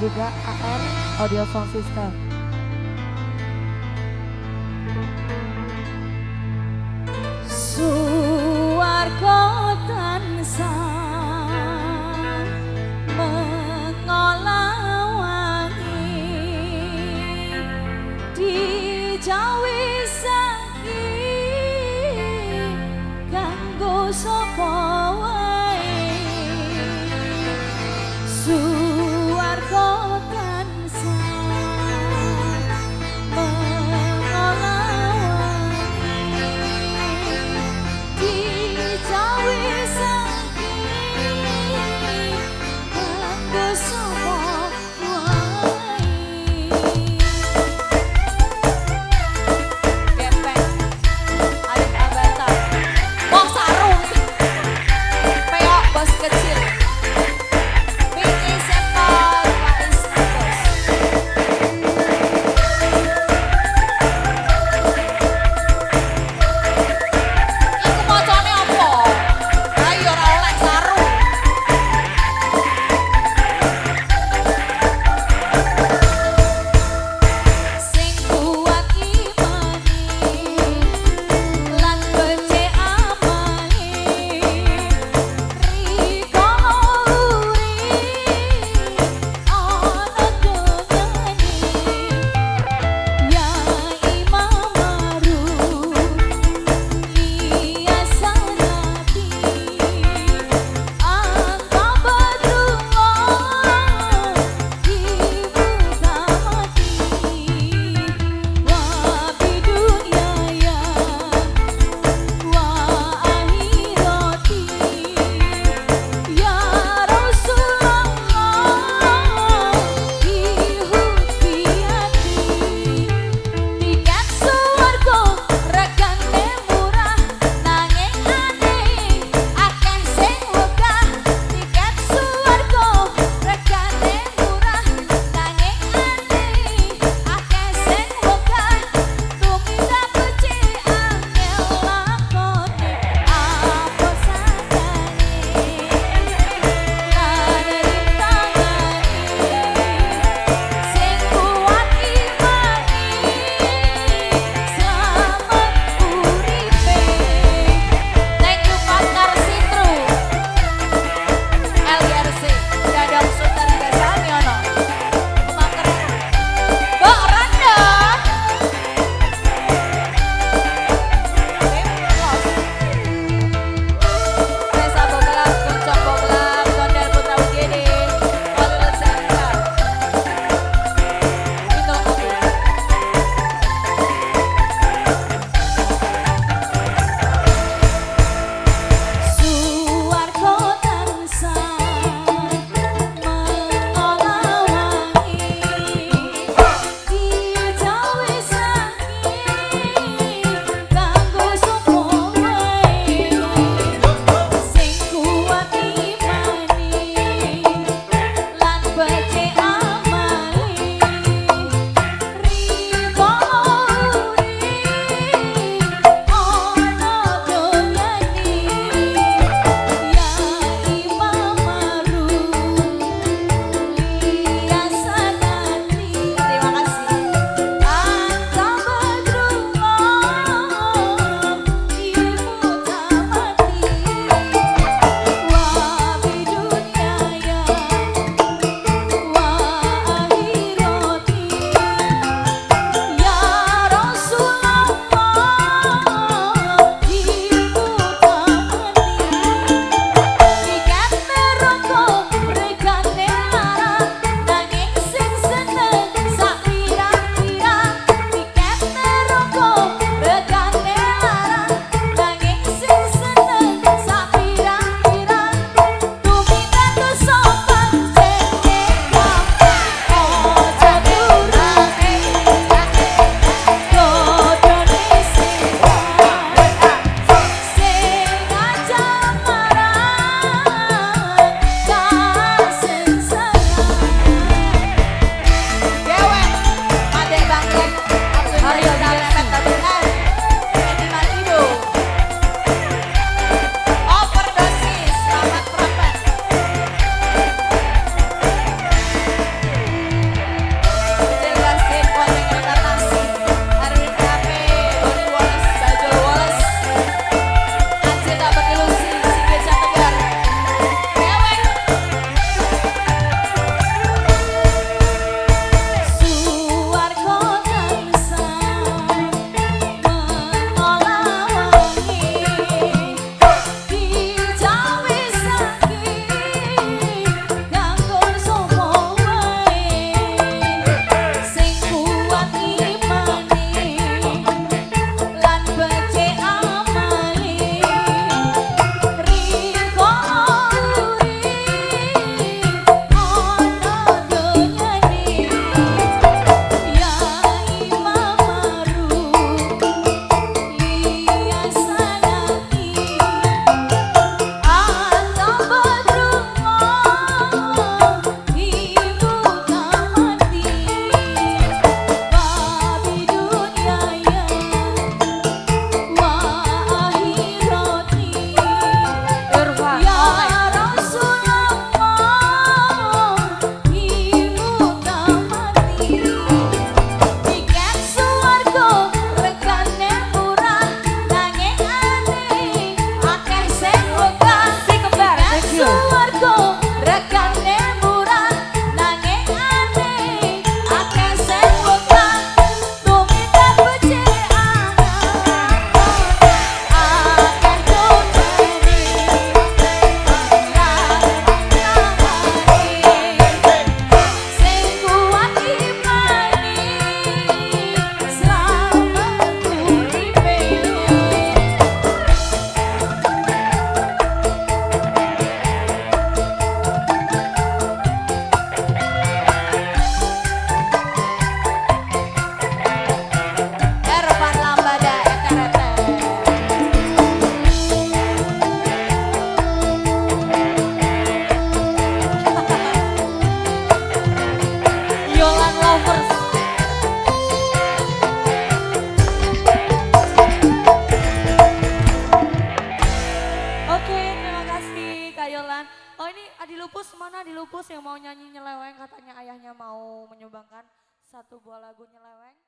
juga AR Audio Sound System. Satu buah lagu nyeleweng.